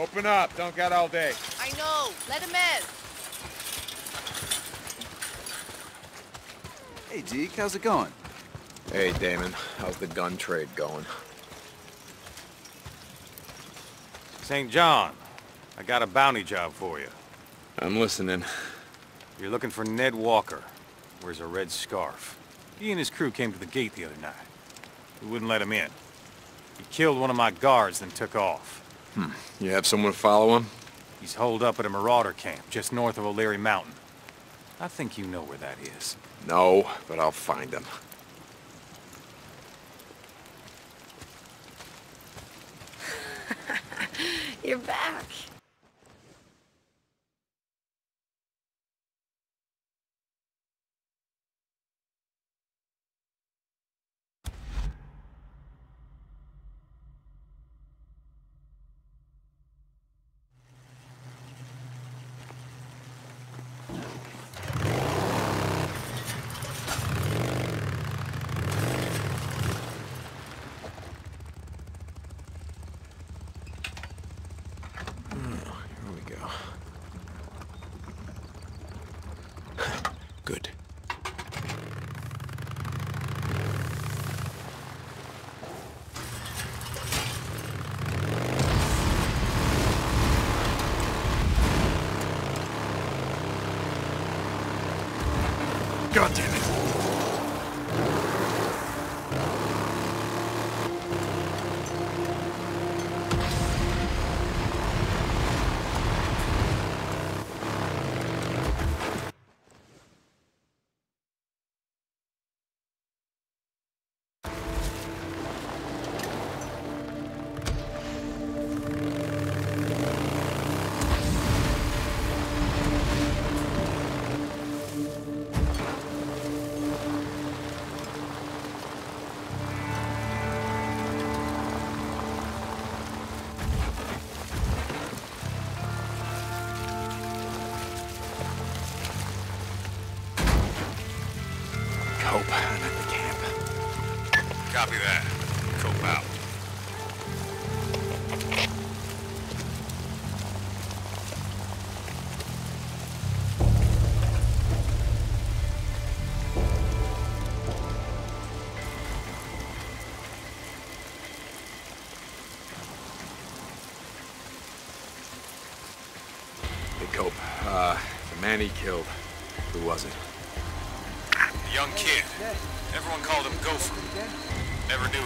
Open up. Don't get all day. I know. Let him in. Hey, Deke, how's it going? Hey, Damon. How's the gun trade going? St. John, I got a bounty job for you. I'm listening. You're looking for Ned Walker. Wears a red scarf. He and his crew came to the gate the other night. We wouldn't let him in. He killed one of my guards, then took off. Hmm. You have someone to follow him? He's holed up at a marauder camp just north of O'Leary Mountain. I think you know where that is. No, but I'll find him. You're back.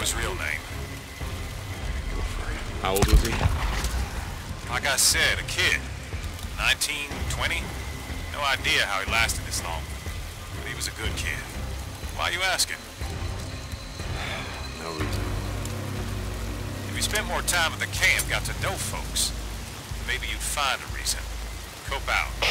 His real name. How old was he? Like I said, a kid. 19, 20? No idea how he lasted this long. But he was a good kid. Why are you asking? No reason. If you spent more time at the camp, got to know folks, maybe you'd find a reason. Cope out.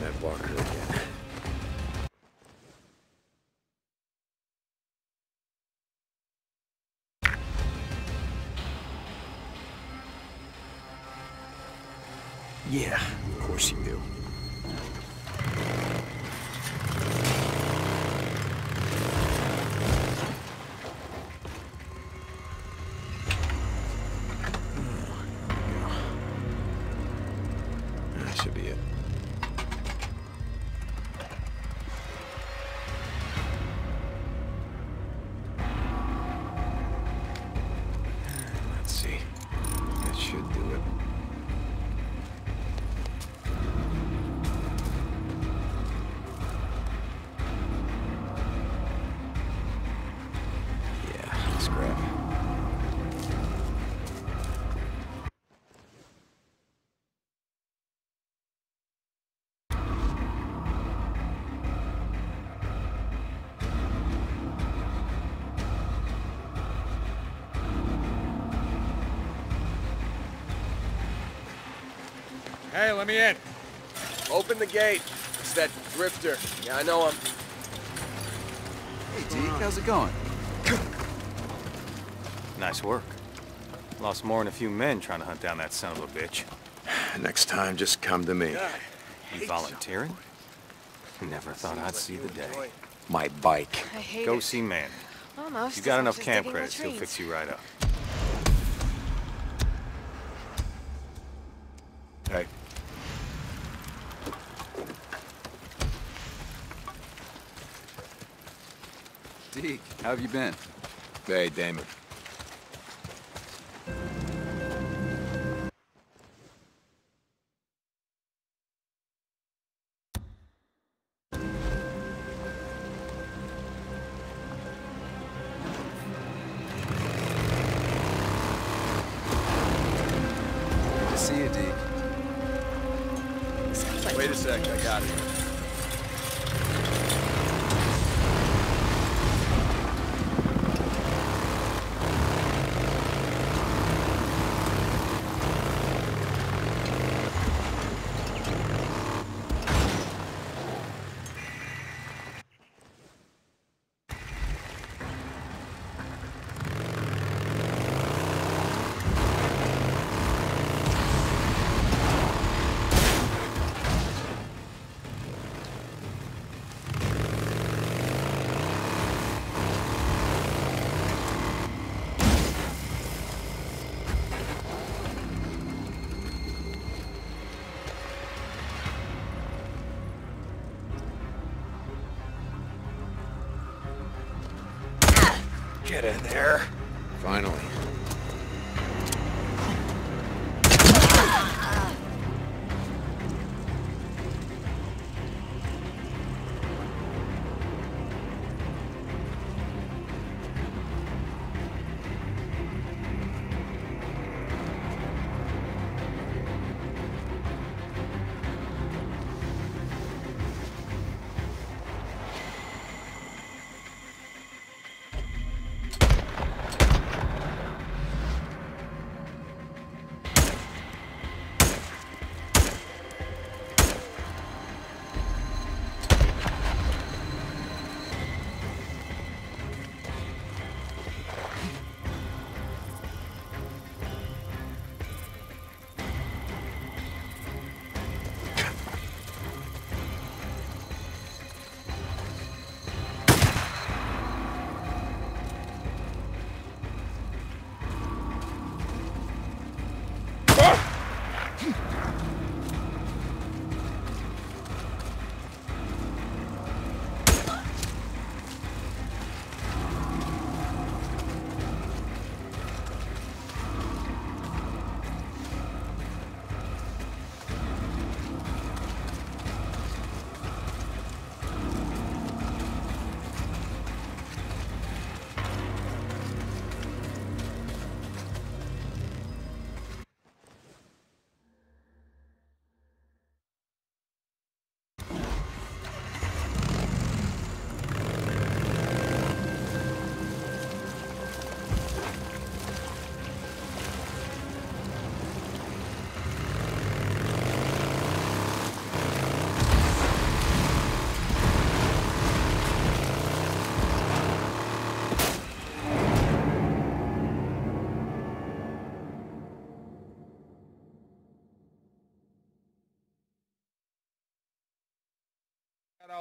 Ned Walker again. Let me in. Open the gate. It's that drifter. Yeah, I know him. Hey, Deke, how's it going? Nice work. Lost more than a few men trying to hunt down that son of a bitch. Next time, just come to me. You volunteering? Never thought I'd see the day. My bike. Go it. see man. Almost. You got enough much as camp credits, he'll fix you right up. How have you been? Hey, Damon.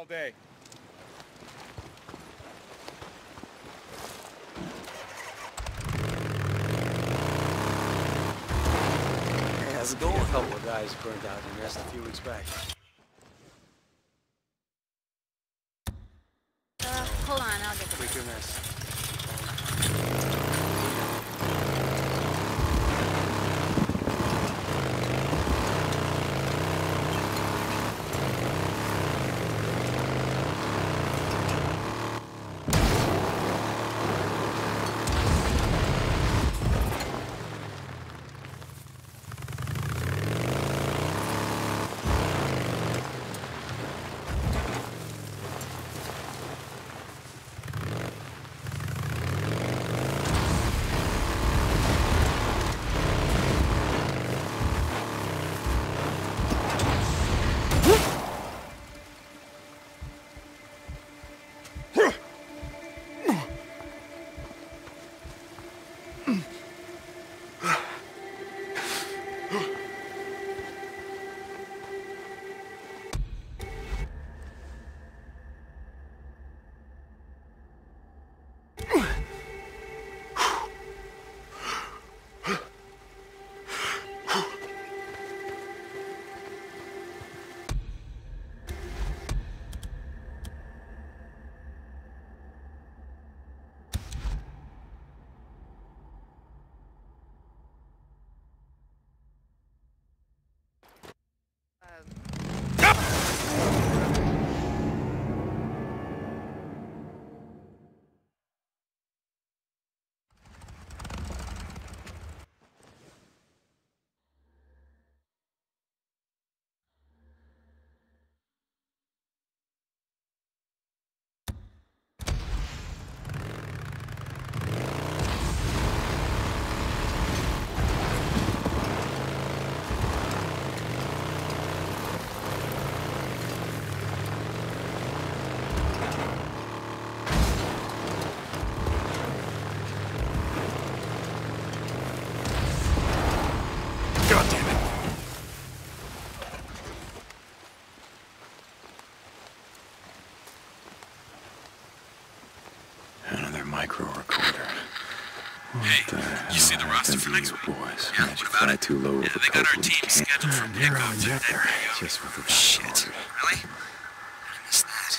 all day. Hey, how's it going? A couple of guys burned out in just a few weeks back. Uh, hold on, I'll get the... Freaking mess. Uh, you boys. Yeah, what about it? Too low yeah, they got our team scheduled for pickoff. Just with the Shit. Really? I missed that.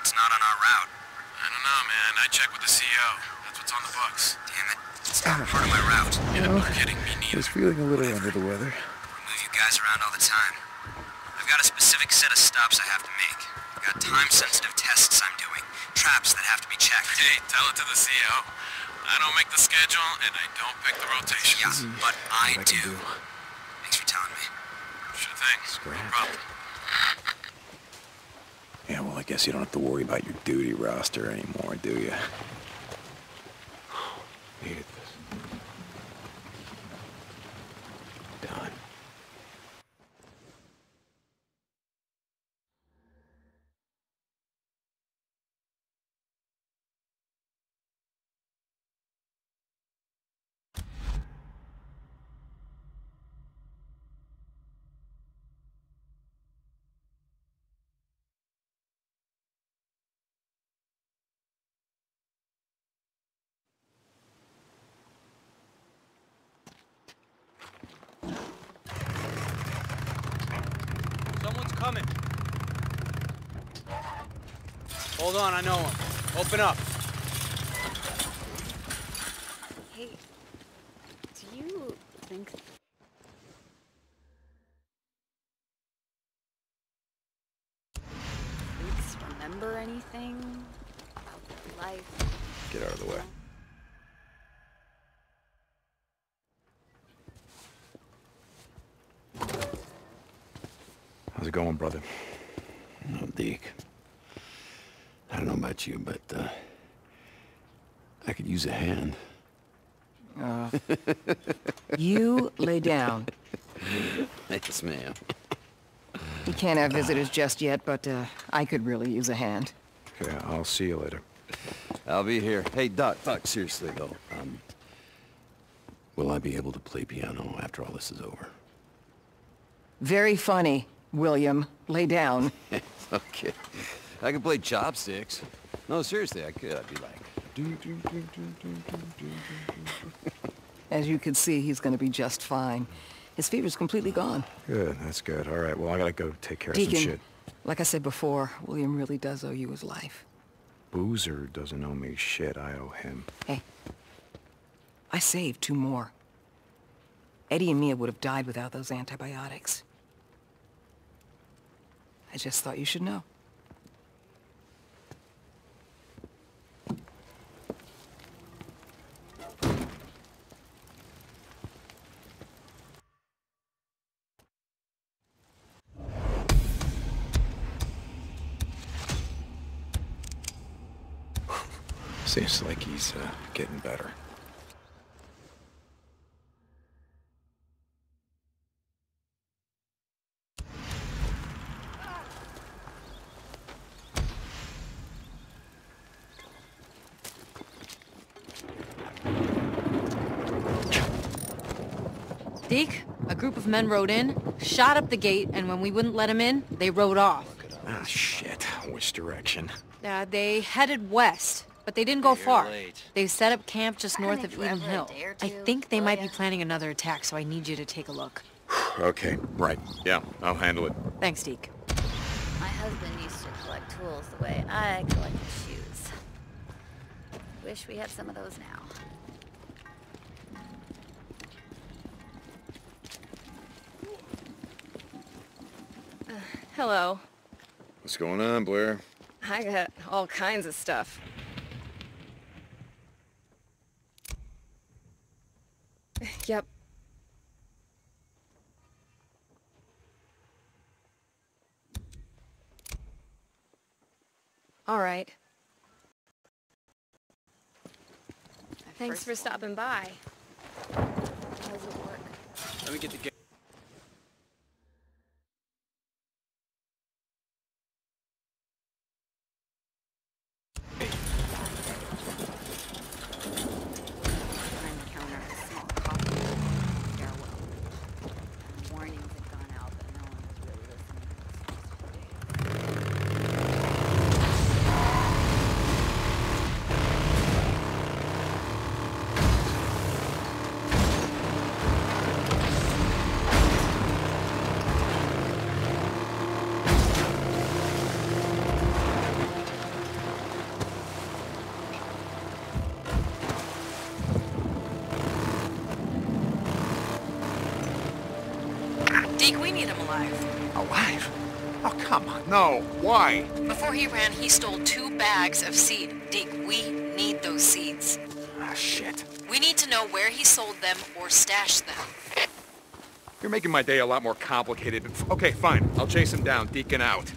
It's not on our route. I don't know, man. I checked with the CEO. That's what's on the books. Damn it. It's not ah. part of my route. You know, yeah, kidding me neither. I was feeling a little under the weather. I move you guys around all the time. I've got a specific set of stops I have to make. I've got time-sensitive tests I'm doing. Traps that have to be checked. Hey, tell it to the CEO. I don't make the schedule, and I don't pick the rotations. Yeah, but I, I do. do. Thanks for telling me. Sure thing. No problem. Yeah, well, I guess you don't have to worry about your duty roster anymore, do you? Needed this. Done. Someone's coming. Hold on, I know him. Open up. Hey, do you think Freaks remember anything about their life? Get out of the way. How's it going, brother? No, Deke. I don't know about you, but, uh, I could use a hand. You lay down. Yes, ma'am. We can't have visitors just yet, but uh, I could really use a hand. Yeah, I'll see you later. I'll be here. Hey, Doc, Doc, seriously, though, um, will I be able to play piano after all this is over? Very funny, William. Lay down. okay. I can play chopsticks. No, seriously, I could. I'd be like... As you can see, he's going to be just fine. His fever's completely gone. Good, that's good. All right, well, I gotta go take care of Deacon, some shit. like I said before, William really does owe you his life. Boozer doesn't owe me shit. I owe him. Hey, I saved two more. Eddie and Mia would have died without those antibiotics. I just thought you should know. Seems like he's uh, getting better. Deke, a group of men rode in, shot up the gate, and when we wouldn't let them in, they rode off. Ah, shit. Which direction? Uh, they headed west, but they didn't go far. late. They set up camp just north Oh, of of Eden Eden Hill. Hill. I I think they might be planning another attack, so I need you to take a look. Okay, right. Yeah, I'll handle it. Thanks, Deke. My husband used to collect tools the way I collected shoes. Wish we had some of those now. Hello. What's going on, Blair? I got all kinds of stuff. Yep. All right. Thanks for stopping by. How does it work? Let me get the need him alive. Alive? Oh, come on. No. Why? Before he ran, he stole two bags of seed. Deke, we need those seeds. Ah, shit. We need to know where he sold them or stashed them. You're making my day a lot more complicated. Okay, fine. I'll chase him down. Deacon out.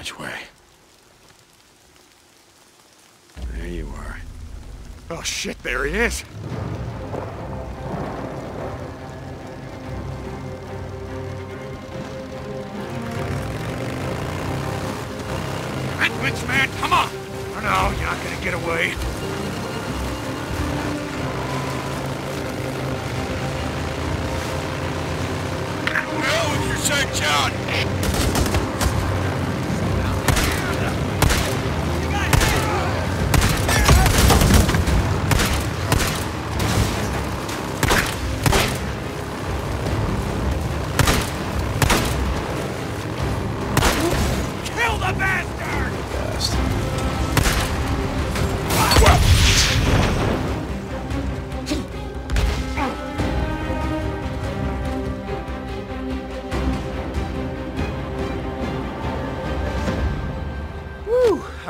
Which way? There you are. Oh, shit, there he is.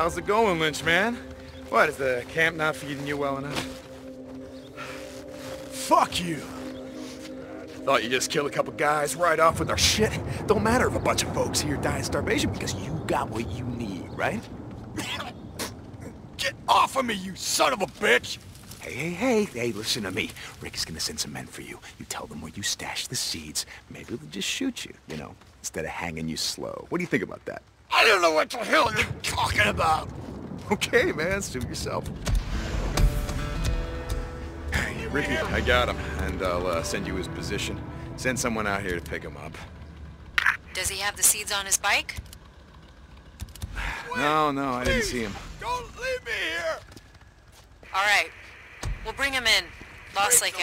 How's it going, Lynch man? What, is the camp not feeding you well enough? Fuck you! Thought you just killed a couple guys right off with our shit. Don't matter if a bunch of folks here die of starvation because you got what you need, right? Get off of me, you son of a bitch! Hey, hey, hey, hey, listen to me. Rick is gonna send some men for you. You tell them where you stash the seeds. Maybe they'll just shoot you, you know, instead of hanging you slow. What do you think about that? I don't know what the hell you're talking about. Okay, man, suit yourself. Rikki, I got him, and I'll uh, send you his position. Send someone out here to pick him up. Does he have the seeds on his bike? No, no, I didn't see him. Don't leave me here! All right. We'll bring him in. Lost Lake.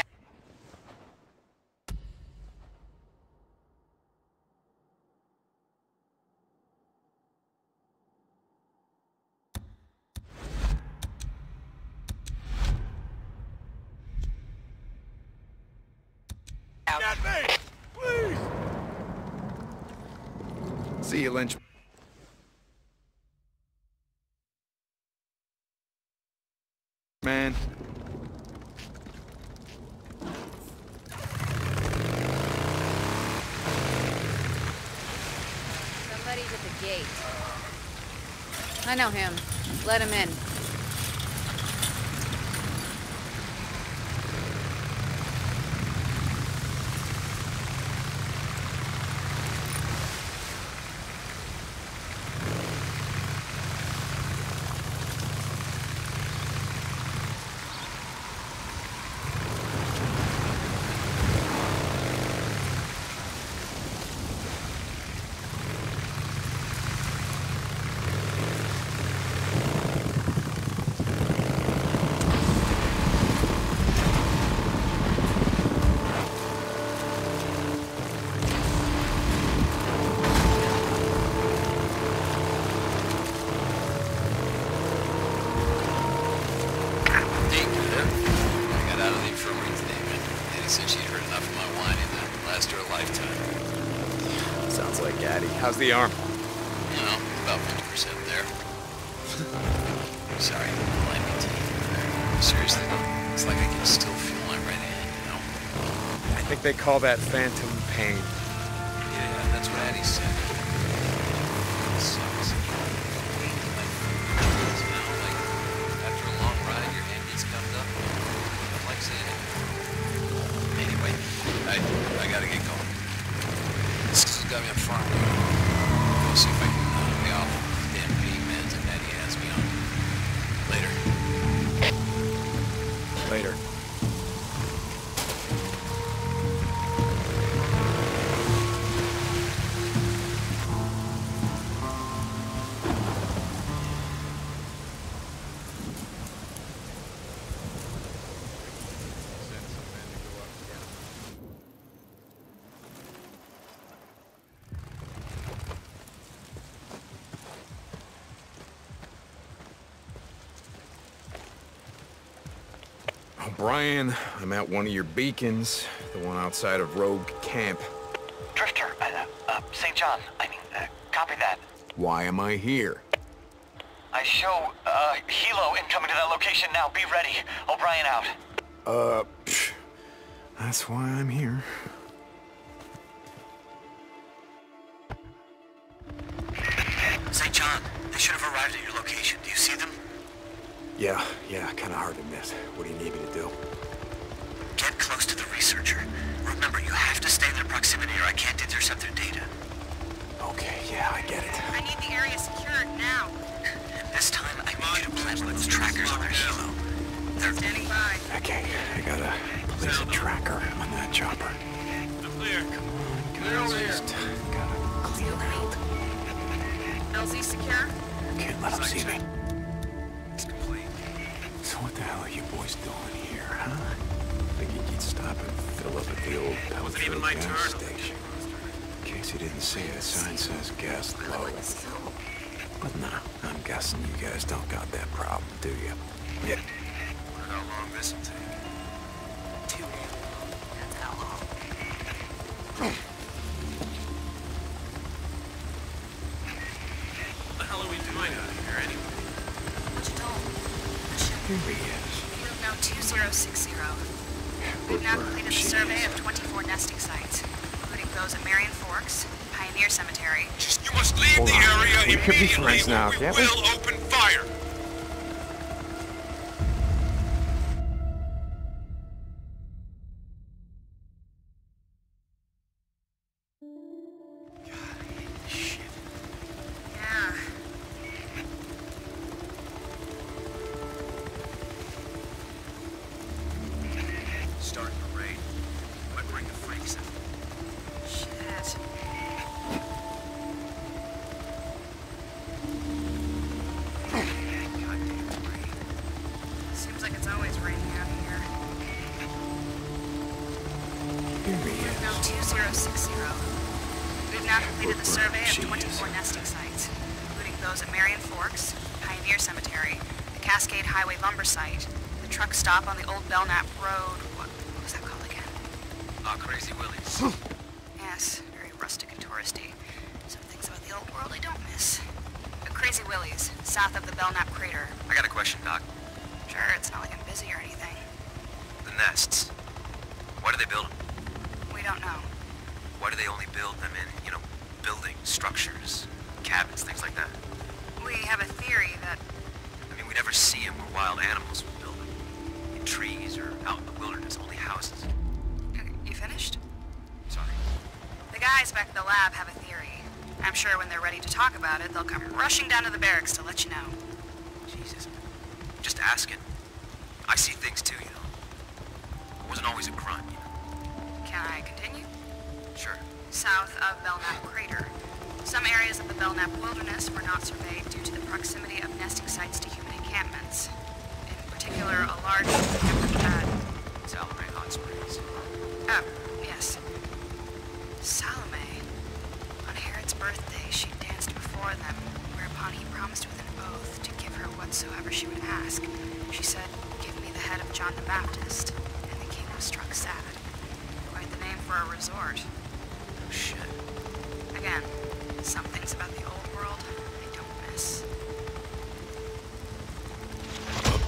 Out. Get me! Please! See you, Lynch. Man. Somebody's at the gate. Him. Let him in. How's the arm? You know, about 50% there. Sorry, blind me teeth. Seriously it's like I can still feel my right hand, you know? I think they call that phantom O'Brien. I'm at one of your beacons, the one outside of Rogue Camp. Drifter, uh, uh, St. John, I mean, uh, copy that. Why am I here? I show, uh, helo incoming to that location now. Be ready. O'Brien out. Uh, psh, that's why I'm here. St. John, they should have arrived at your location. Do you see them? Yeah, yeah, kinda hard to miss. What do you need me to do? Get close to the researcher. Remember, you have to stay in their proximity or I can't intercept their data. Okay, yeah, I get it. I need the area secured now. And this time, I need you to plant those trackers on their helo. They're Standing by. Okay, I gotta place a tracker on that chopper. Clear. Clear over here. Just gotta clear out. LZ secure? Can't let them see me. Boys doing here, huh? Figured you'd stop and fill up at the old Wasn't even my gas turn. station. In case you didn't see, the sign says gas low. But nah, I'm guessing you guys don't got that problem, do you? Yeah. Wonder how long this will take. Marion Pioneer Cemetery, You must leave Hold the on. area We could be immediately friends now, or can't we? will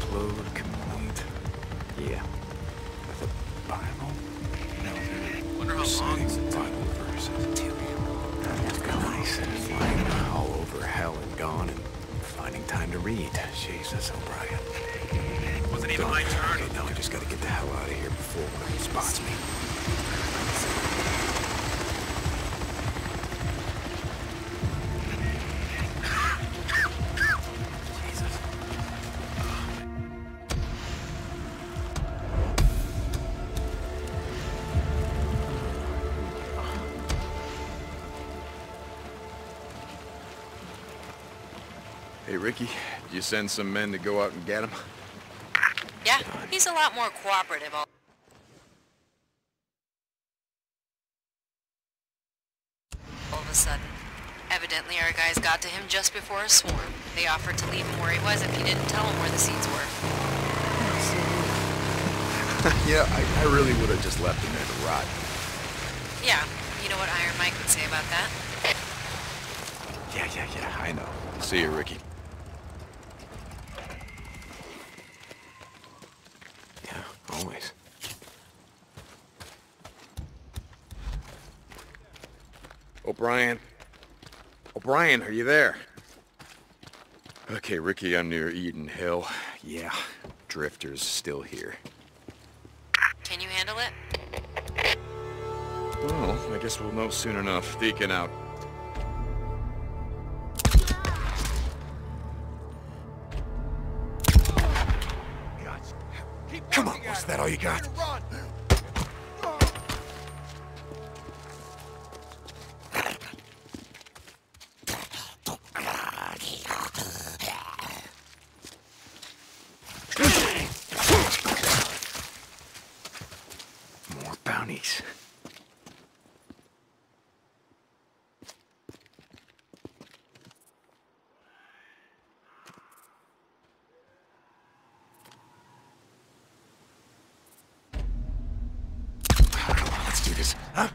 Upload Rikki, did you send some men to go out and get him? Yeah, he's a lot more cooperative. all- All of a sudden. Evidently our guys got to him just before a swarm. They offered to leave him where he was if he didn't tell them where the seeds were. yeah, I, I really would have just left him there to rot. Yeah, you know what Iron Mike would say about that? Yeah, yeah, yeah, I know. See you, Rikki. Yeah, always. O'Brien. O'Brien, are you there? Okay, Rikki, I'm near Eden Hill. Yeah, Drifter's still here. Can you handle it? Well, I guess we'll know soon enough. Deacon out. Come on, what's that all you got? Huh?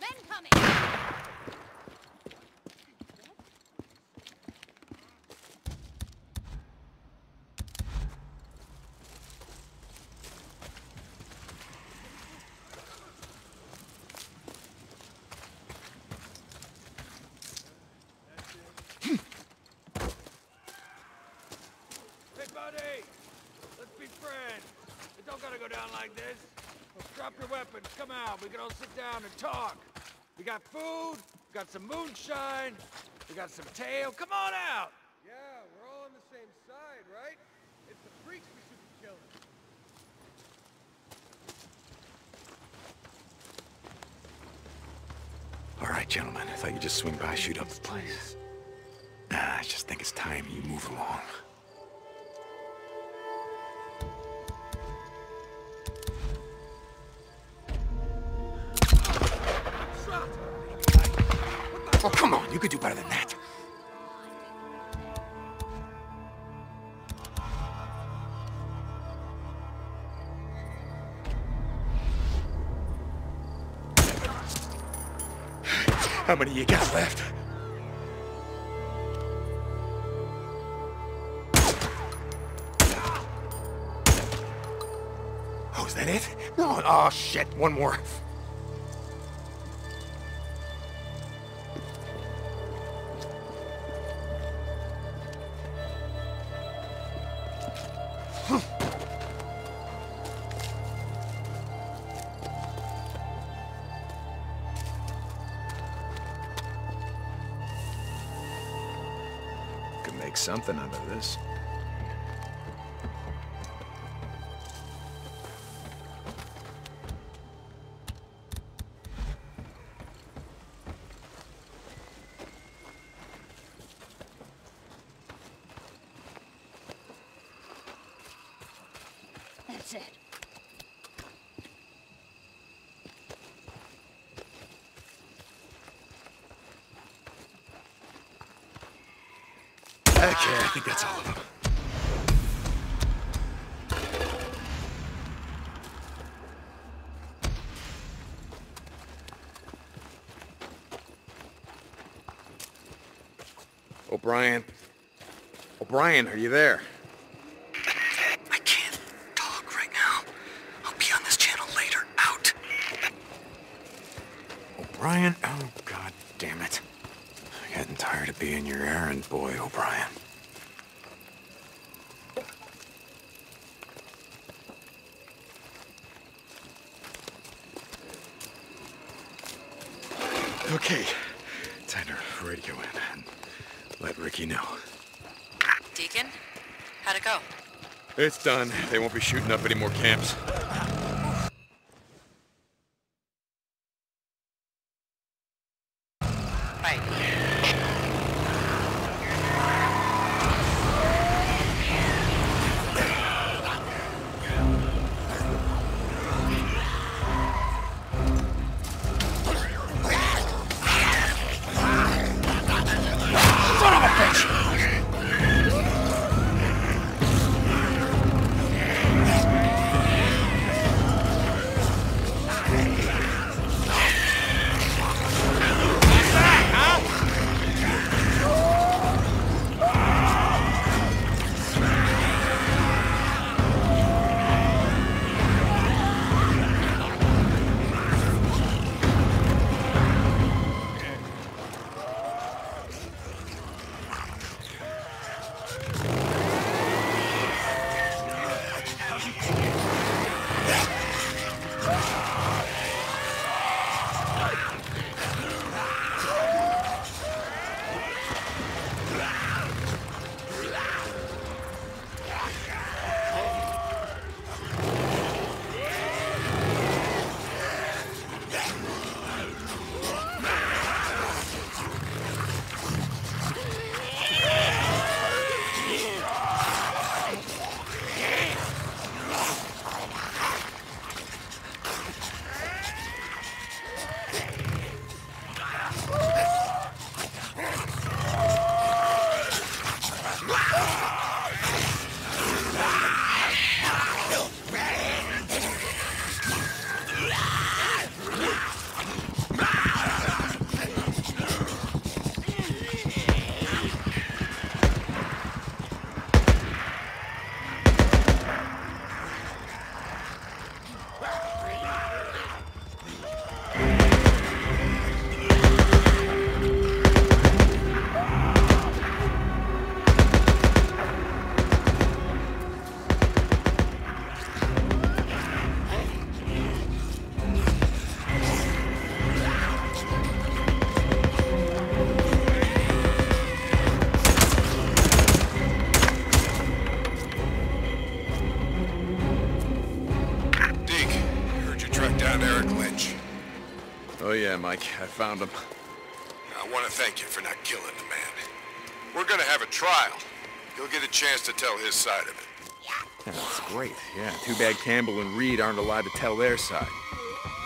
Men coming! Hey, buddy! Let's be friends. It don't gotta go down like this. Let's drop your weapons. Come out. We can all sit down and talk. We got food. We got some moonshine. We got some tail. Come on out! Yeah, we're all on the same side, right? It's the freaks we should be killing. All right, gentlemen, I thought you'd just swing by, shoot up the place. Nah, I just think it's time you move along. How many you got left? Oh, is that it? No, oh shit, one more. Make something out of this. O'Brien. O'Brien, are you there? I can't talk right now. I'll be on this channel later. Out. O'Brien? Oh, god damn it. I'm getting tired of being your errand boy, O'Brien. Okay, time to radio in and let Rikki know. Deacon? How'd it go? It's done. They won't be shooting up any more camps. Found him. I want to thank you for not killing the man. We're gonna have a trial. He'll get a chance to tell his side of it. That's great. Yeah, too bad Campbell and Reed aren't allowed to tell their side.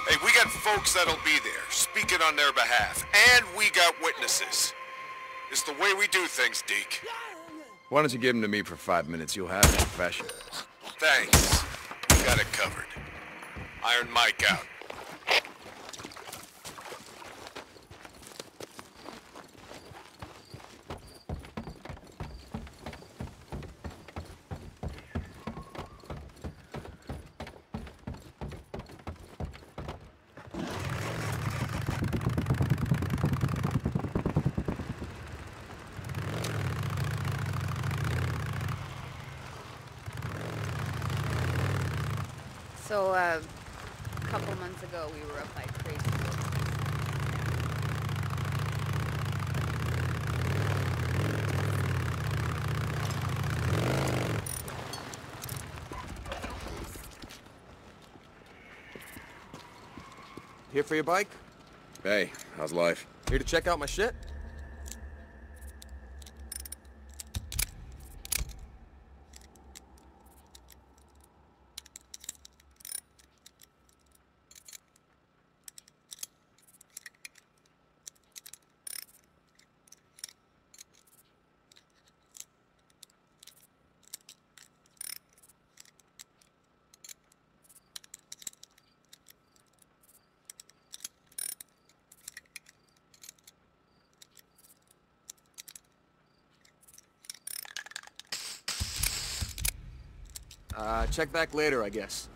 Hey, we got folks that'll be there, speaking on their behalf. And we got witnesses. It's the way we do things, Deke. Why don't you give him to me for five minutes? You'll have a confession. Thanks. We got it covered. Iron Mike out. So, uh, a couple months ago, we were up by Tracy. Here for your bike? Hey, how's life? Here to check out my shit? Uh, check back later, I guess.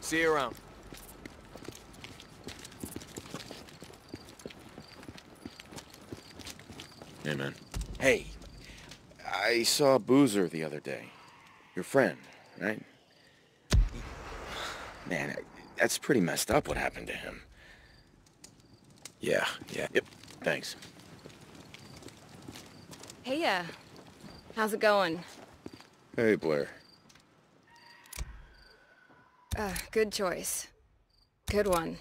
See you around. Hey, man. Hey, I saw Boozer the other day. Your friend, right? Man, that's pretty messed up what happened to him. Yeah, yeah. Yep, thanks. Hey, uh, how's it going? Hey, Blair. Uh, good choice. Good one.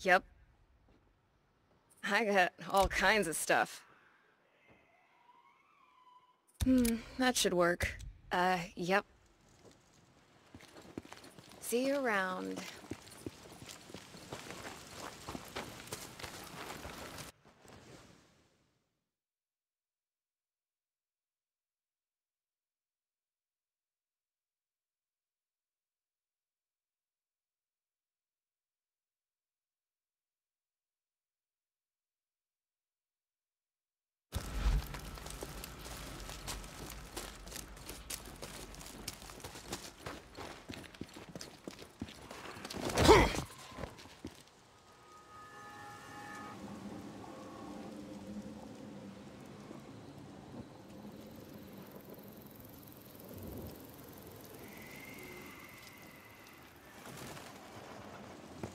Yep. I got all kinds of stuff. Hmm, that should work. Uh, yep. See you around.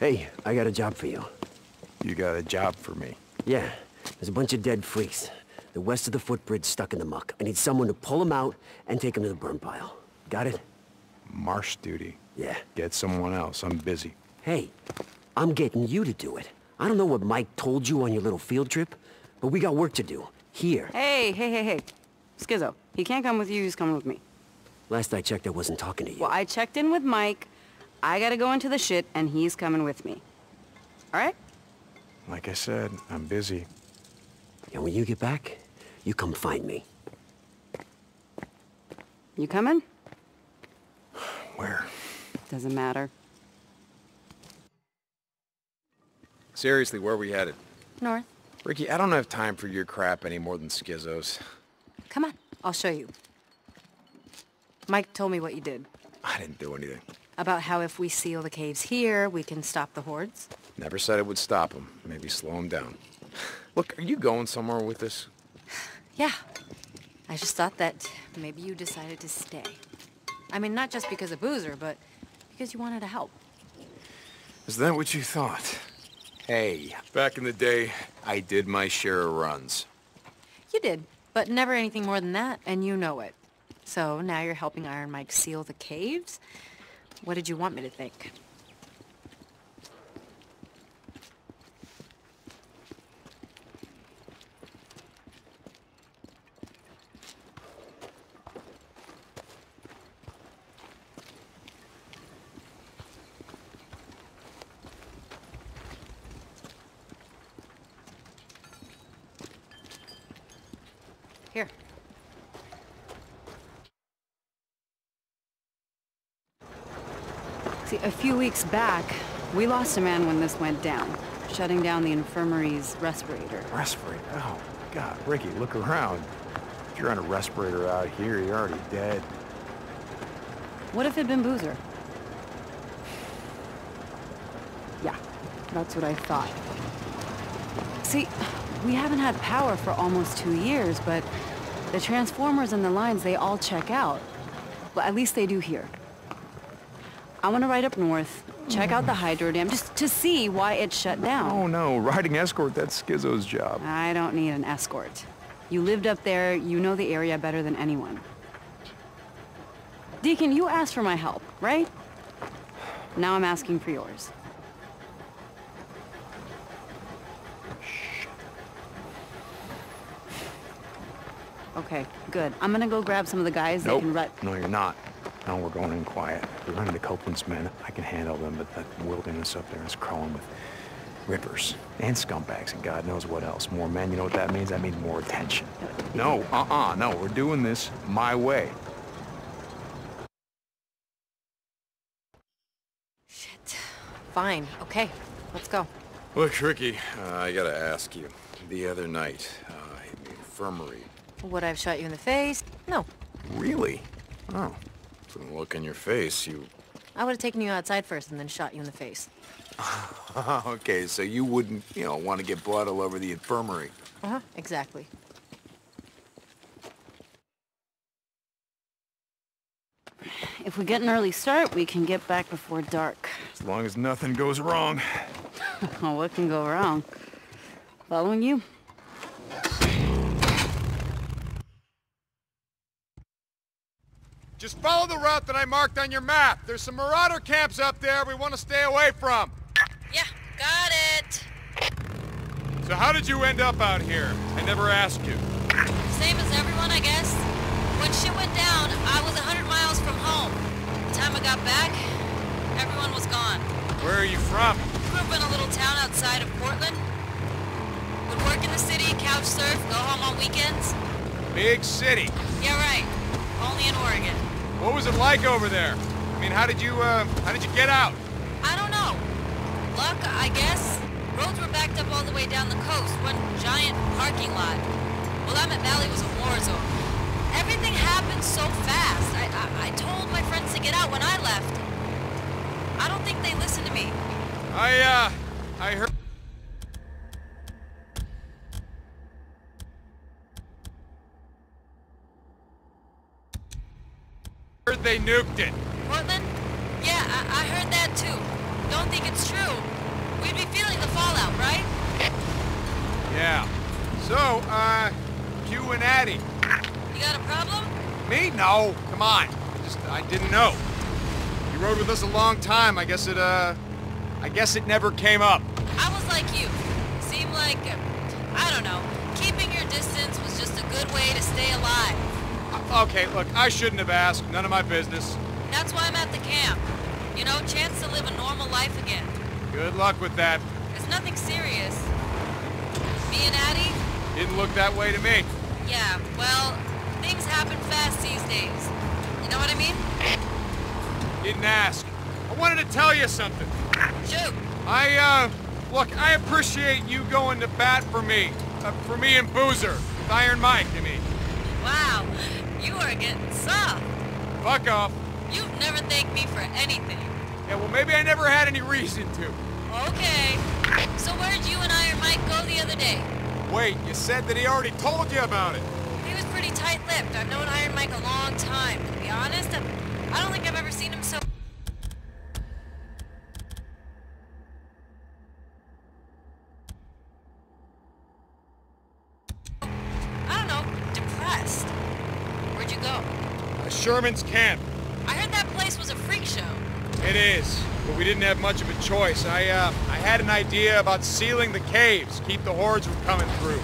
Hey, I got a job for you. You got a job for me? Yeah, there's a bunch of dead freaks. They're west of the footbridge stuck in the muck. I need someone to pull them out and take them to the burn pile. Got it? Marsh duty. Yeah. Get someone else. I'm busy. Hey, I'm getting you to do it. I don't know what Mike told you on your little field trip, but we got work to do. Here. Hey, hey, hey, hey. Skizzo, he can't come with you, he's coming with me. Last I checked, I wasn't talking to you. Well, I checked in with Mike. I gotta go into the shit, and he's coming with me. All right? Like I said, I'm busy. And when you get back, you come find me. You coming? Where? Doesn't matter. Seriously, where are we headed? North. Rikki, I don't have time for your crap any more than Skizzo's. Come on, I'll show you. Mike told me what you did. I didn't do anything. About how if we seal the caves here, we can stop the hordes. Never said it would stop them. Maybe slow them down. Look, are you going somewhere with this? Yeah. I just thought that maybe you decided to stay. I mean, not just because of Boozer, but because you wanted to help. Is that what you thought? Hey, back in the day, I did my share of runs. You did, but never anything more than that, and you know it. So now you're helping Iron Mike seal the caves? What did you want me to think? Here. See, a few weeks back, we lost a man when this went down, shutting down the infirmary's respirator. Respirator? Oh, God, Rikki, look around. If you're on a respirator out here, you're already dead. What if it'd been Boozer? Yeah, that's what I thought. See, we haven't had power for almost two years, but the transformers and the lines, they all check out. Well, at least they do here. I want to ride up north, check out the hydro dam, just to see why it shut down. Oh, no, riding escort, that's Skizzo's job. I don't need an escort. You lived up there, you know the area better than anyone. Deacon, you asked for my help, right? Now I'm asking for yours. Okay, good. I'm gonna go grab some of the guys that Nope. can rut. No, you're not. No, we're going in quiet. We're running to Copeland's men. I can handle them, but that wilderness up there is crawling with rippers and scumbags and God knows what else. More men, you know what that means? That means more attention. No, uh-uh, no, we're doing this my way. Shit. Fine, okay, let's go. Look, Rikki, uh, I gotta ask you. The other night, uh, in the infirmary. Would I have shot you in the face? No. Really? Oh. From the look in your face, you... I would have taken you outside first and then shot you in the face. okay, so you wouldn't, you know, want to get blood all over the infirmary. Uh-huh, exactly. If we get an early start, we can get back before dark. As long as nothing goes wrong. what can go wrong? Following you? Just follow the route that I marked on your map. There's some marauder camps up there we want to stay away from. Yeah, got it. So how did you end up out here? I never asked you. Same as everyone, I guess. When shit went down, I was a hundred miles from home. The time I got back, everyone was gone. Where are you from? Grew up in a little town outside of Portland. Would work in the city, couch surf, go home on weekends. Big city. Yeah, right. Only in Oregon. What was it like over there? I mean, how did you, uh, how did you get out? I don't know. Luck, I guess. Roads were backed up all the way down the coast. One giant parking lot. Willamette Valley was a war zone. Everything happened so fast. I, I, I told my friends to get out when I left. I don't think they listened to me. I, uh, I heard... Heard they nuked it. Portland? Yeah, I, I heard that too. Don't think it's true. We'd be feeling the fallout, right? Yeah. So, uh, you and Addie. You got a problem? Me? No. Come on. Just, I didn't know. You rode with us a long time. I guess it, uh, I guess it never came up. I was like you. Seemed like, I don't know, keeping your distance was just a good way to stay alive. Okay, look, I shouldn't have asked. None of my business. That's why I'm at the camp. You know, chance to live a normal life again. Good luck with that. It's nothing serious. Me and Addie? Didn't look that way to me. Yeah, well, things happen fast these days. You know what I mean? Didn't ask. I wanted to tell you something. Shoot. I, uh, look, I appreciate you going to bat for me. Uh, for me and Boozer. Iron Mike, I mean. Wow, you are getting soft. Fuck off. You've never thanked me for anything. Yeah, well, maybe I never had any reason to. Okay. So where'd you and Iron Mike go the other day? Wait, you said that he already told you about it. He was pretty tight-lipped. I've known Iron Mike a long time. To be honest, I, I don't think I've ever seen him so... I don't know, depressed. Where'd you go? Uh, Sherman's camp. I heard that place was a freak show. It is, but we didn't have much of a choice. I, uh, I had an idea about sealing the caves, keep the hordes from coming through.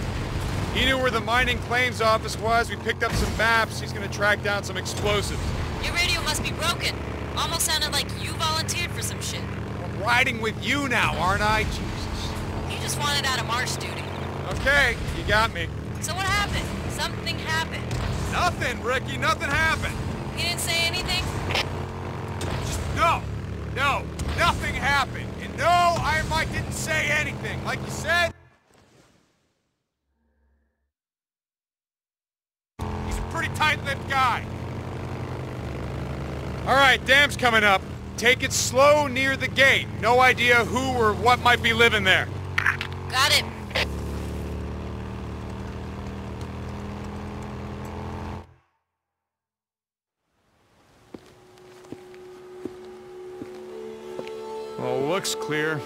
He knew where the mining claims office was. We picked up some maps. He's gonna track down some explosives. Your radio must be broken. Almost sounded like you volunteered for some shit. I'm riding with you now, aren't I? Jesus. You just wanted out of marsh duty. Okay, you got me. So what happened? Something happened. Nothing, Rikki. Nothing happened. He didn't say anything? Just no, no, nothing happened. And no, Iron Mike didn't say anything. Like you said, he's a pretty tight-lipped guy. All right, dam's coming up. Take it slow near the gate. No idea who or what might be living there. Got it. Looks clear.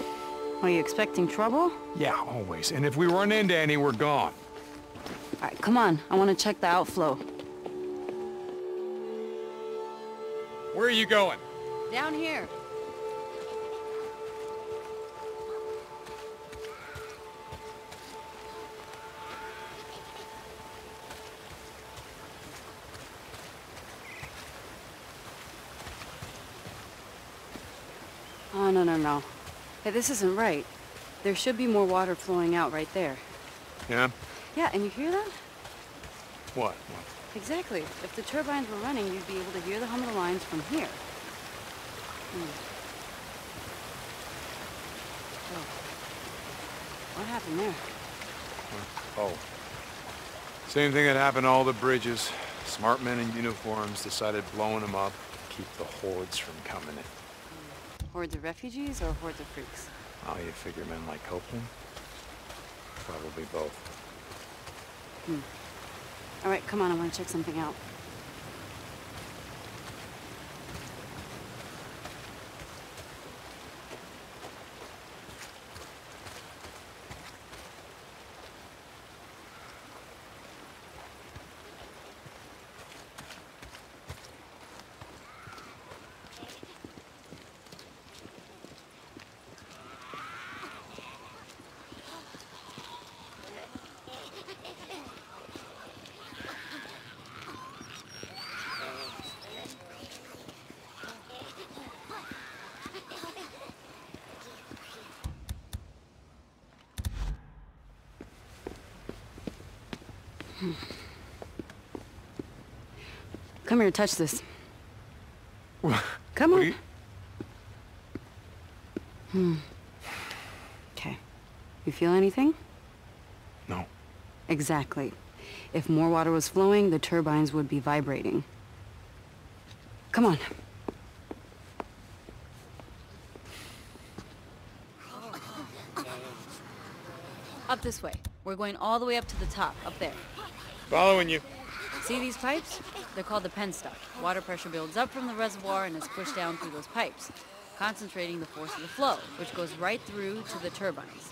Are you expecting trouble? Yeah, always. And if we run into any, we're gone. All right, come on. I want to check the outflow. Where are you going? Down here. Oh, no, no, no. Hey, this isn't right. There should be more water flowing out right there. Yeah? Yeah, and you hear that? What? Exactly. If the turbines were running, you'd be able to hear the hum of the lines from here. Hmm. Oh. What happened there? Oh. Same thing that happened to all the bridges. Smart men in uniforms decided blowing them up to keep the hordes from coming in. Hordes of refugees or hordes of freaks? Oh, you figure men like Copeland? Probably both. Hmm. All right, come on. I want to check something out. Come here, touch this. Come on. you- Hmm. Okay. You feel anything? No. Exactly. If more water was flowing, the turbines would be vibrating. Come on. Up this way. We're going all the way up to the top, up there. Following you. See these pipes? They're called the penstock. Water pressure builds up from the reservoir and is pushed down through those pipes, concentrating the force of the flow, which goes right through to the turbines.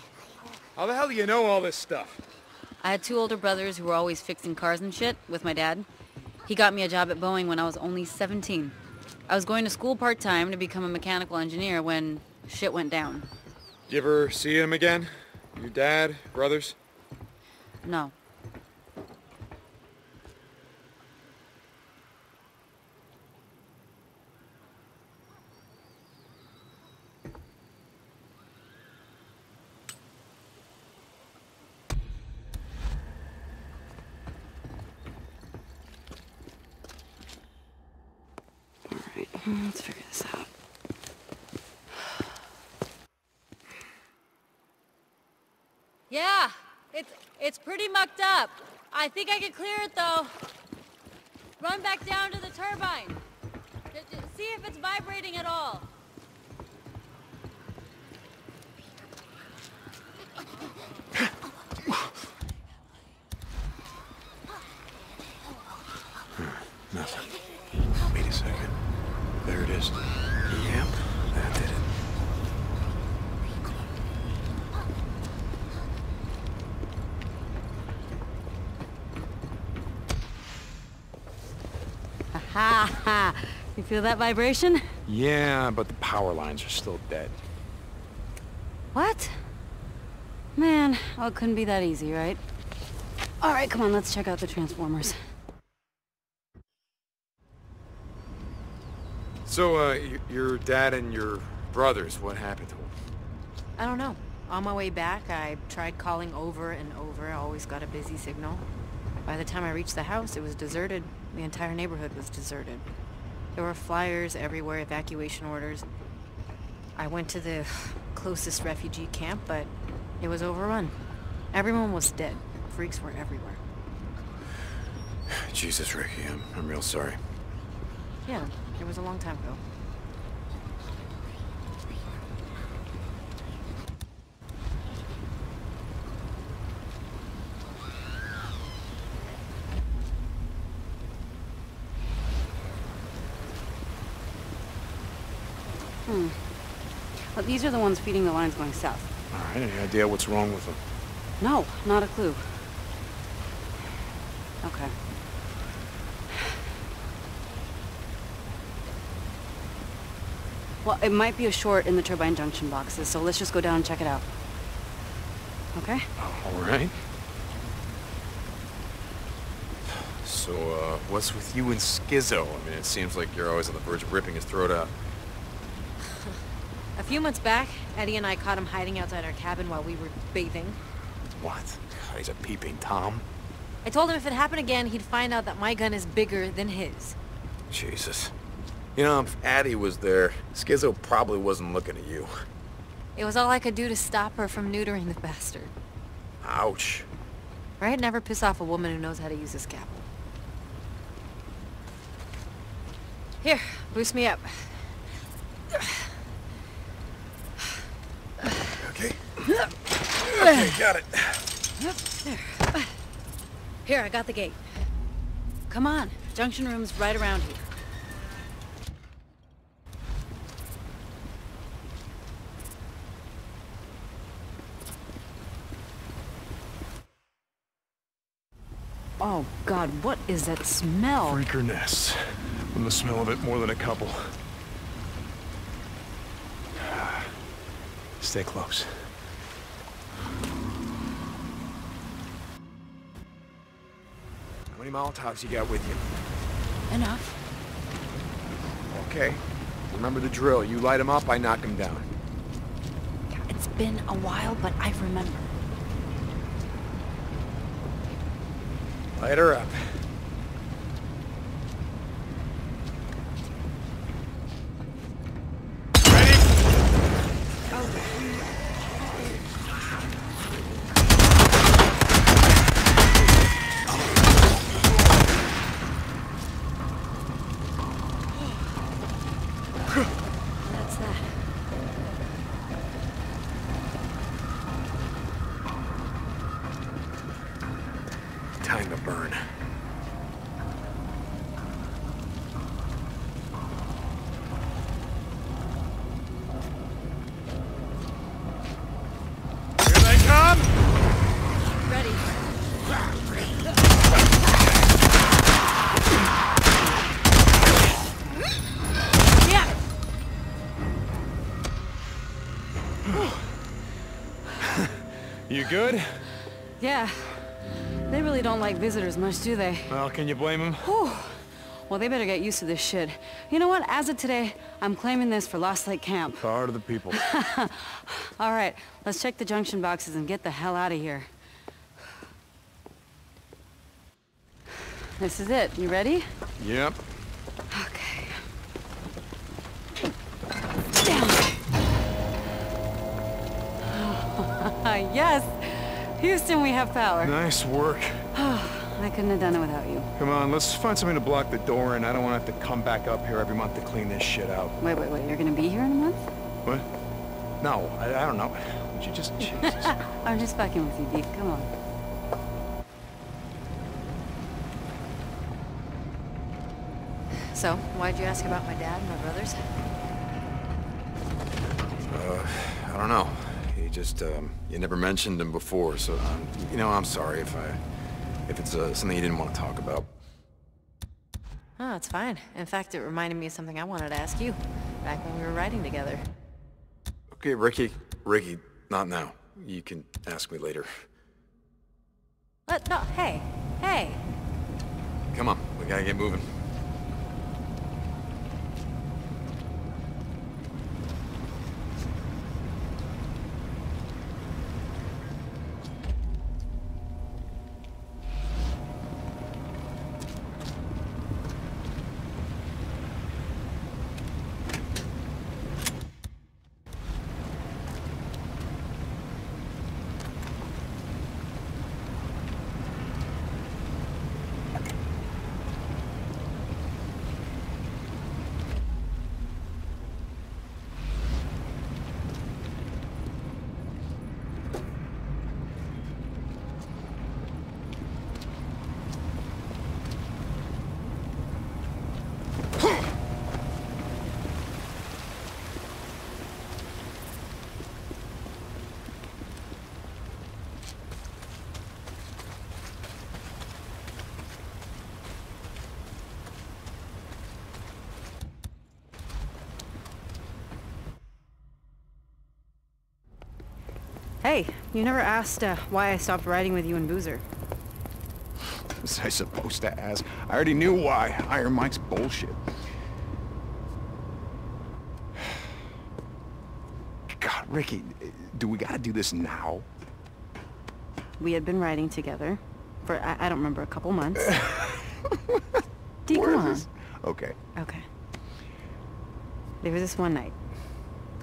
How the hell do you know all this stuff? I had two older brothers who were always fixing cars and shit with my dad. He got me a job at Boeing when I was only 17. I was going to school part-time to become a mechanical engineer when shit went down. You ever see him again? Your dad, brothers? No. Alright, let's figure this out. Yeah, it's it's pretty mucked up. I think I can clear it though. Run back down to the turbine. J- See if it's vibrating at all. Nothing. Wait a second. There it is. Yep, that did it. Ha ha! You feel that vibration? Yeah, but the power lines are still dead. What? Man, oh, it couldn't be that easy, right? Alright, come on, let's check out the transformers. So, uh, your dad and your brothers, what happened to them? I don't know. On my way back, I tried calling over and over. I always got a busy signal. By the time I reached the house, it was deserted. The entire neighborhood was deserted. There were flyers everywhere, evacuation orders. I went to the closest refugee camp, but it was overrun. Everyone was dead. Freaks were everywhere. Jesus, Rikki, I'm, I'm real sorry. Yeah, it was a long time ago. Hmm. But these are the ones feeding the lines going south. All right, any idea what's wrong with them? No, not a clue. Okay. Well, it might be a short in the turbine junction boxes, so let's just go down and check it out. Okay? All right. So, uh, what's with you and Skizzo? I mean, it seems like you're always on the verge of ripping his throat out. A few months back, Addie and I caught him hiding outside our cabin while we were bathing. What? He's a peeping Tom. I told him if it happened again, he'd find out that my gun is bigger than his. Jesus. You know, if Addie was there, Skizzo probably wasn't looking at you. It was all I could do to stop her from neutering the bastard. Ouch. Right? Never piss off a woman who knows how to use a scalpel. Here, boost me up. Okay. Okay, got it. There. Here, I got the gate. Come on. Junction room's right around here. Oh, God, what is that smell? Freaker nests. From the smell of it, more than a couple. Stay close. Molotovs you got with you? Enough. Okay. Remember the drill. You light them up, I knock them down. It's been a while, but I remember. Light her up. You good? Yeah. They really don't like visitors much, do they? Well, can you blame them? Whew. Well, they better get used to this shit. You know what? As of today, I'm claiming this for Lost Lake Camp. Power to the people. All right, let's check the junction boxes and get the hell out of here. This is it. You ready? Yep. Yes. Houston, we have power. Nice work. I couldn't have done it without you. Come on, let's find something to block the door and I don't want to have to come back up here every month to clean this shit out. Wait, wait, wait. You're gonna be here in a month? What? No, I, I don't know. Would you just... Jesus. I'm just fucking with you, Deke. Come on. So, why'd you ask about my dad and my brothers? Uh, I don't know. Just, um, you never mentioned him before, so, um, you know, I'm sorry if I, if it's uh, something you didn't want to talk about. Oh, it's fine. In fact, it reminded me of something I wanted to ask you back when we were riding together. Okay, Rikki. Rikki, not now. You can ask me later. But, no, hey, hey. Come on, we gotta get moving. Hey, you never asked uh, why I stopped riding with you and Boozer. Was I supposed to ask? I already knew why. Iron Mike's bullshit. God, Rikki, do we gotta do this now? We had been riding together for, I, I don't remember, a couple months. Dee, come on. Okay. Okay. There was this one night,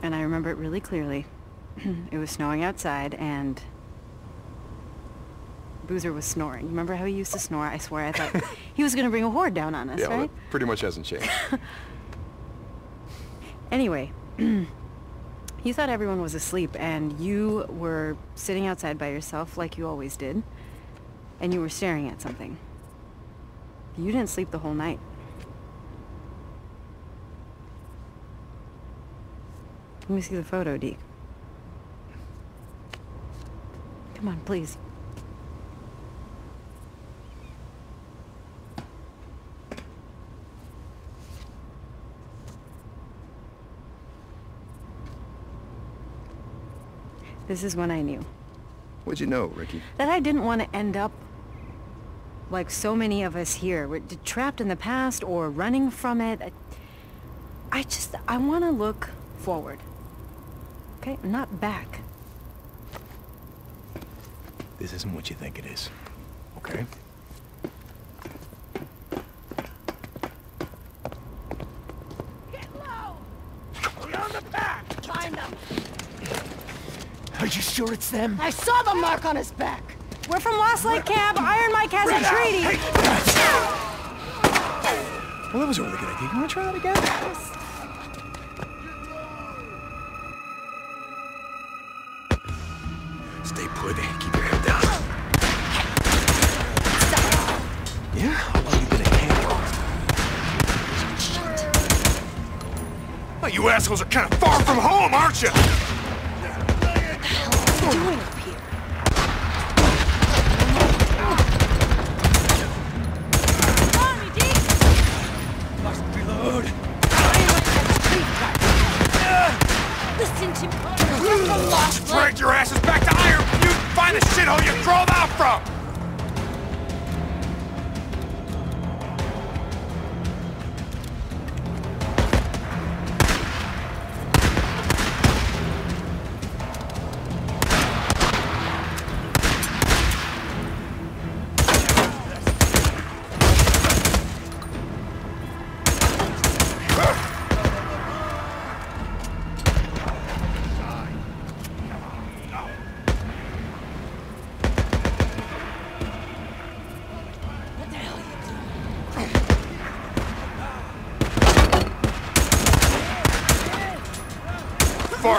and I remember it really clearly. it was snowing outside, and Boozer was snoring. Remember how he used to snore? I swear I thought he was going to bring a horde down on us, yeah, well, right? that pretty much hasn't changed. Anyway, you thought everyone was asleep, and you were sitting outside by yourself like you always did, and you were staring at something. You didn't sleep the whole night. Let me see the photo, Deke. Come on, please. This is when I knew What'd you know, Rikki? that I didn't want to end up like so many of us here. We're trapped in the past or running from it. I, I just, I want to look forward. Okay? Not back. This isn't what you think it is, okay? Get low! On the back! Find them! Are you sure it's them? I saw the mark on his back! We're from Lost Lake Cab. Iron Mike has a treaty. Hey. Well, that was a really good idea. You want to try that again? Assholes are kind of far from home, aren't you? doing up here? Must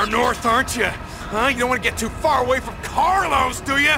Far north, aren't you? Huh? You don't want to get too far away from Carlos, do you?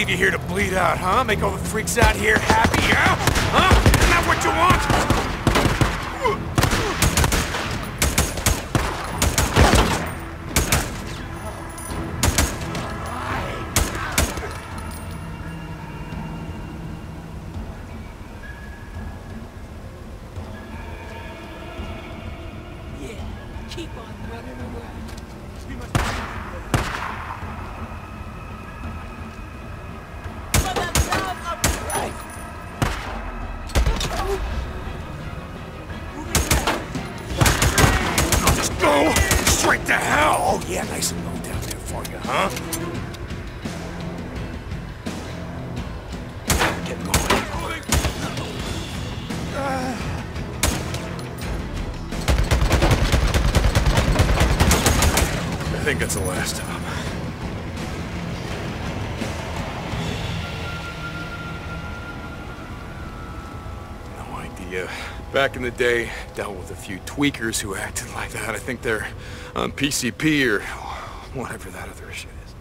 Leave you here to bleed out, huh? Make all the freaks out here happy, yeah? Huh? Isn't that what you want? No idea. Back in the day, dealt with a few tweakers who acted like that. I think they're um, on PCP or whatever that other shit is.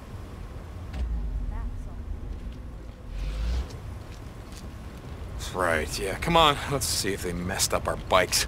That's right, yeah. Come on, let's see if they messed up our bikes.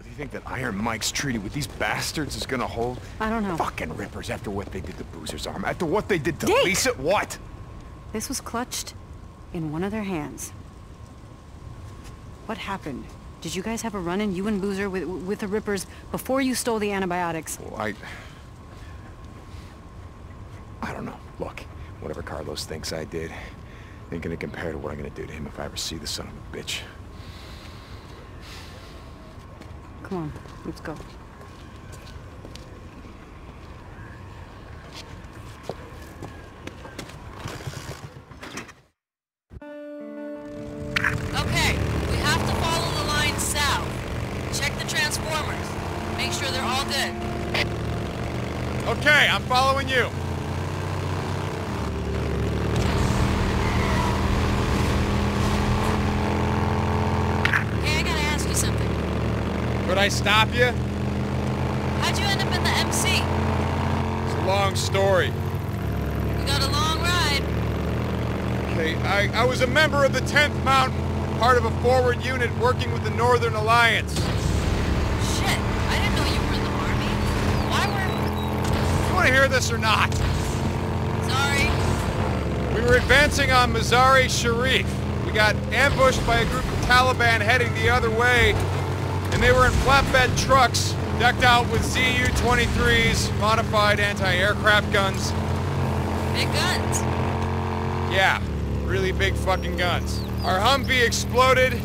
Really think that Iron Mike's treaty with these bastards is gonna hold? I don't know. Fucking rippers after what they did to Boozer's arm, after what they did to Deke! Lisa. What? This was clutched in one of their hands. What happened? Did you guys have a run-in, you and Boozer, with, with the Rippers before you stole the antibiotics? Well, I... I don't know. Look, whatever Carlos thinks I did, ain't gonna compare to what I'm gonna do to him if I ever see the son of a bitch. Come on, let's go. Was a member of the 10th Mountain, part of a forward unit working with the Northern Alliance. Shit, I didn't know you were in the army. Why were... You want to hear this or not? Sorry. We were advancing on Mazar-e Sharif. We got ambushed by a group of Taliban heading the other way, and they were in flatbed trucks, decked out with ZU-23s, modified anti-aircraft guns. Big guns. Yeah, really big fucking guns. Our Humvee exploded,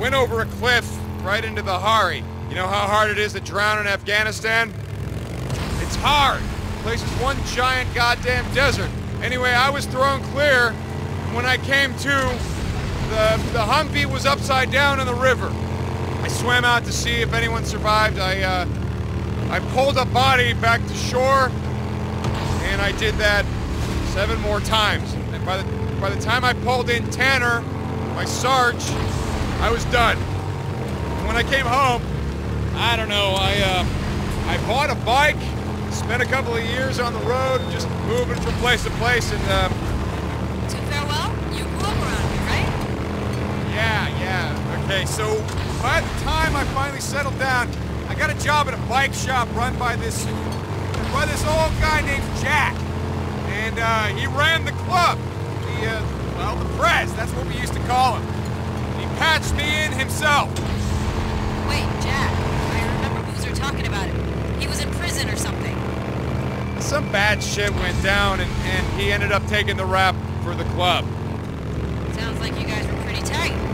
went over a cliff right into the Hari. You know how hard it is to drown in Afghanistan? It's hard. The place is one giant goddamn desert. Anyway, I was thrown clear, and when I came to, the, the Humvee was upside down in the river. I swam out to see if anyone survived. I, uh, I pulled a body back to shore, and I did that seven more times. And by the, by the time I pulled in Tanner, my Sarge, I was done. When I came home, I don't know, I, uh, I bought a bike, spent a couple of years on the road, just moving from place to place, and, uh, To farewell? You grew up around here, right? Yeah, yeah. Okay, so by the time I finally settled down, I got a job at a bike shop run by this by this old guy named Jack. And uh, he ran the club. The, uh, well, the press, that's what we used to call him. He patched me in himself. Wait, Jack. I remember Boozer talking about it. He was in prison or something. Some bad shit went down, and, and he ended up taking the rap for the club. Sounds like you guys were pretty tight.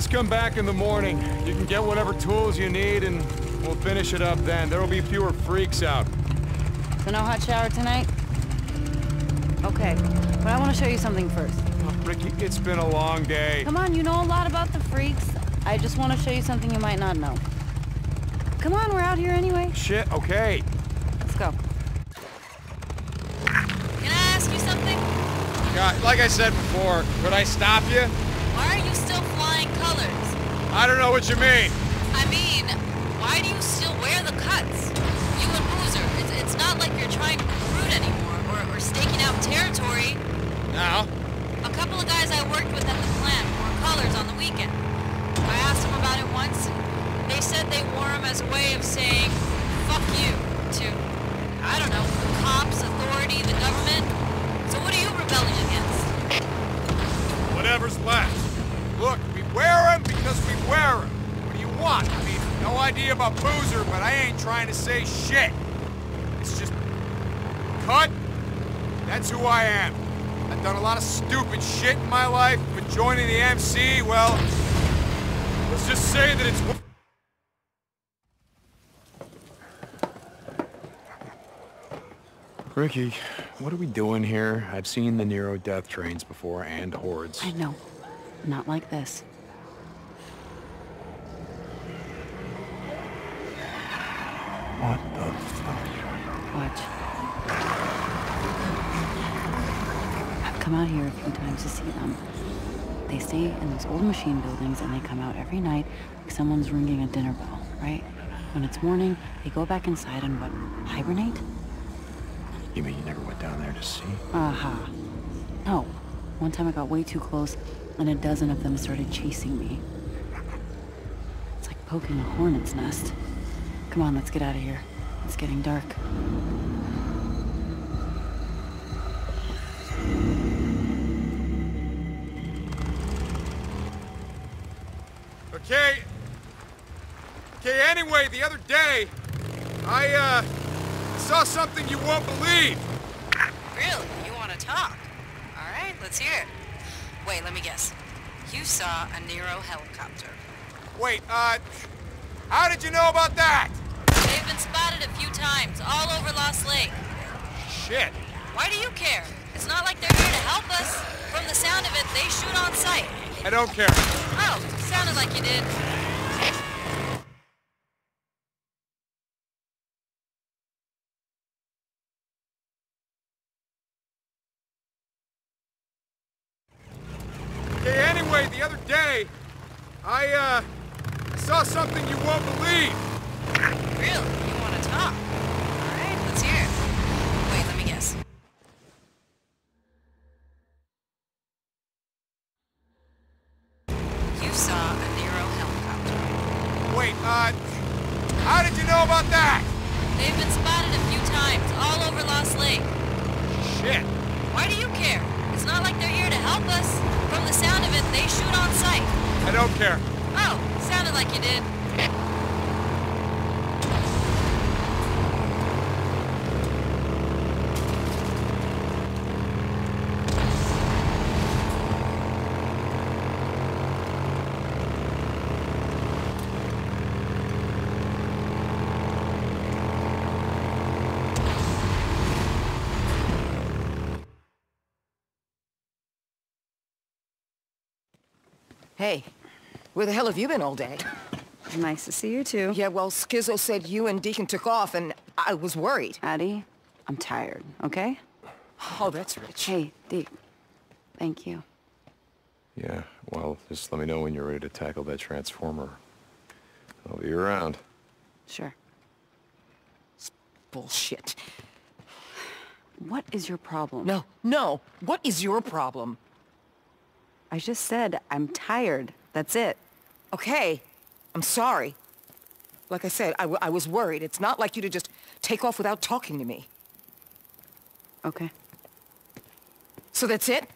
Let's come back in the morning. You can get whatever tools you need, and we'll finish it up then. There'll be fewer freaks out. So no hot shower tonight? Okay, but I want to show you something first. Oh, Rikki, it's been a long day. Come on, you know a lot about the freaks. I just want to show you something you might not know. Come on, we're out here anyway. Shit, okay. Let's go. Can I ask you something? God, like I said before, could I stop you? Why are you still flying colors? I don't know what you mean. I mean, why do you still wear the cuts? You and Boozer, it's, it's not like you're trying to recruit anymore or, or staking out territory. Now? A couple of guys I worked with at the plant wore colors on the weekend. I asked them about it once. They said they wore them as a way of saying, fuck you, to, I don't know, cops, authority, the government. So what are you rebelling against? Whatever's left. Look, we wear them because we wear them. What do you want? I mean, no idea about Boozer, but I ain't trying to say shit. It's just... Cut. That's who I am. I've done a lot of stupid shit in my life, but joining the MC, well... Let's just say that it's... Rikki, what are we doing here? I've seen the Nero death trains before, and hordes. I know. Not like this. What the fuck? Watch. I've come out here a few times to see them. They stay in those old machine buildings and they come out every night like someone's ringing a dinner bell, right? When it's morning, they go back inside and what, hibernate? You mean you never went down there to see? Aha. No. One time I got way too close, and a dozen of them started chasing me. It's like poking a hornet's nest. Come on, let's get out of here. It's getting dark. Okay. Okay, anyway, the other day, I, uh, saw something you won't believe. Really? You want to talk? All right, let's hear it. Wait, let me guess. You saw a Nero helicopter. Wait, uh, how did you know about that? They've been spotted a few times, all over Lost Lake. Shit. Why do you care? It's not like they're here to help us. From the sound of it, they shoot on sight. I don't care. Oh, sounded like you did. Okay, anyway, the other day, I, uh, saw something you won't believe. Really? You want to talk? All right, let's hear it. Wait, let me guess. You saw a Nero helicopter. Wait, uh, how did you know about that? They've been spotted a few times, all over Lost Lake. Shit. Why do you care? It's not like they're here to help us. From the sound of it, they shoot on sight. I don't care. Oh, sounded like you did. Hey, where the hell have you been all day? Nice to see you too. Yeah, well, Skizzo said you and Deacon took off, and I was worried. Addie, I'm tired, okay? Oh, that's rich. Hey, Deke. Thank you. Yeah, well, just let me know when you're ready to tackle that transformer. I'll be around. Sure. Bullshit. What is your problem? No, no. What is your problem? I just said I'm tired. That's it. Okay. I'm sorry. Like I said, I, w I was worried. It's not like you to just take off without talking to me. Okay. So that's it?